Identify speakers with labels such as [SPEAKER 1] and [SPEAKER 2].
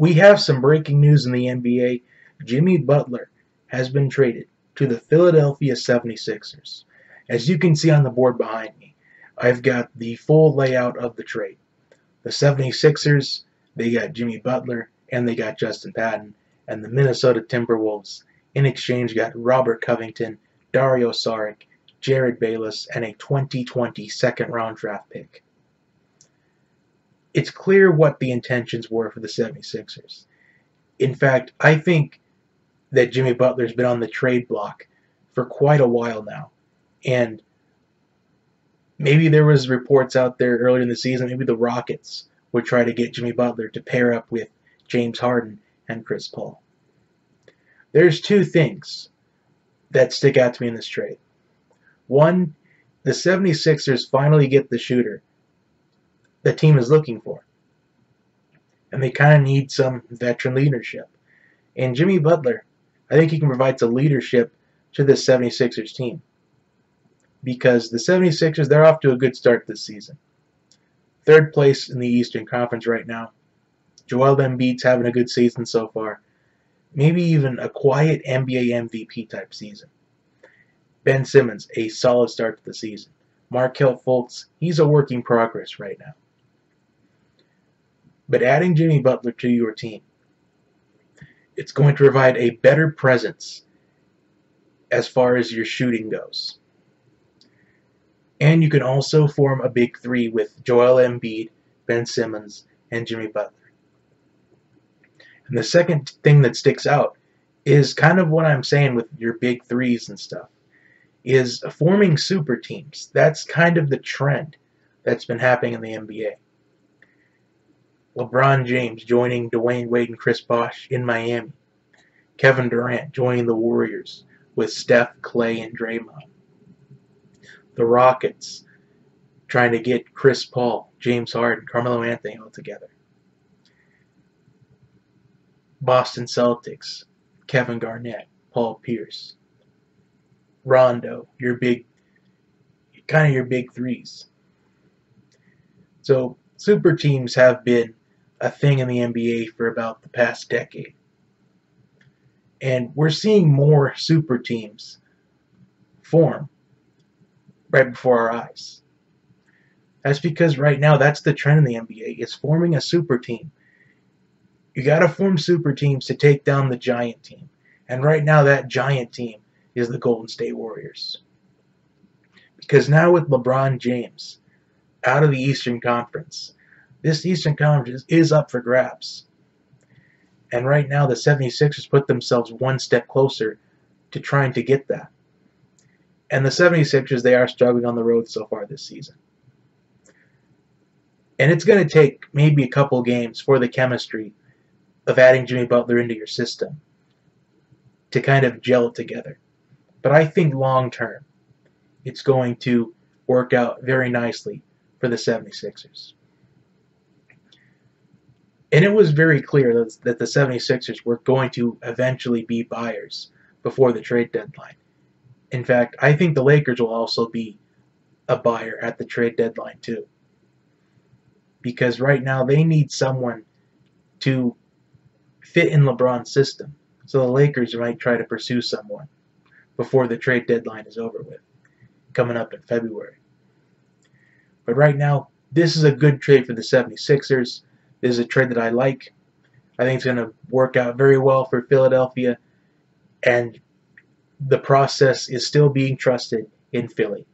[SPEAKER 1] We have some breaking news in the NBA. Jimmy Butler has been traded to the Philadelphia 76ers. As you can see on the board behind me, I've got the full layout of the trade. The 76ers, they got Jimmy Butler and they got Justin Patton, and the Minnesota Timberwolves in exchange got Robert Covington, Dario Saric, Jerryd Bayless, and a 2020 second round draft pick. It's clear what the intentions were for the 76ers. In fact, I think that Jimmy Butler's been on the trade block for quite a while now. And maybe there was reports out there earlier in the season, maybe the Rockets would try to get Jimmy Butler to pair up with James Harden and Chris Paul. There's two things that stick out to me in this trade. One, the 76ers finally get the shooter the team is looking for. And they kind of need some veteran leadership. And Jimmy Butler, I think he can provide some leadership to this 76ers team. Because the 76ers, they're off to a good start this season. Third place in the Eastern Conference right now. Joel Embiid's having a good season so far. Maybe even a quiet NBA MVP type season. Ben Simmons, a solid start to the season. Markelle Fultz, he's a work in progress right now. But adding Jimmy Butler to your team, it's going to provide a better presence as far as your shooting goes. And you can also form a big three with Joel Embiid, Ben Simmons, and Jimmy Butler. And the second thing that sticks out is kind of what I'm saying with your big threes and stuff, is forming super teams. That's kind of the trend that's been happening in the NBA. LeBron James joining Dwyane Wade and Chris Bosh in Miami. Kevin Durant joining the Warriors with Steph, Clay, and Draymond. The Rockets trying to get Chris Paul, James Harden, Carmelo Anthony all together. Boston Celtics, Kevin Garnett, Paul Pierce. Rondo, your big, kind of your big threes. So super teams have been a thing in the NBA for about the past decade. And we're seeing more super teams form right before our eyes. That's because right now that's the trend in the NBA. It's forming a super team. You got to form super teams to take down the giant team. And right now that giant team is the Golden State Warriors. Because now with LeBron James out of the Eastern Conference, this Eastern Conference is up for grabs. And right now, the 76ers put themselves one step closer to trying to get that. And the 76ers, they are struggling on the road so far this season. And it's going to take maybe a couple games for the chemistry of adding Jimmy Butler into your system to kind of gel together. But I think long term, it's going to work out very nicely for the 76ers. And it was very clear that, the 76ers were going to eventually be buyers before the trade deadline. In fact, I think the Lakers will also be a buyer at the trade deadline too. Because right now they need someone to fit in LeBron's system. So the Lakers might try to pursue someone before the trade deadline is over with, coming up in February. But right now, this is a good trade for the 76ers. This is a trade that I like. I think it's going to work out very well for Philadelphia, and the process is still being trusted in Philly.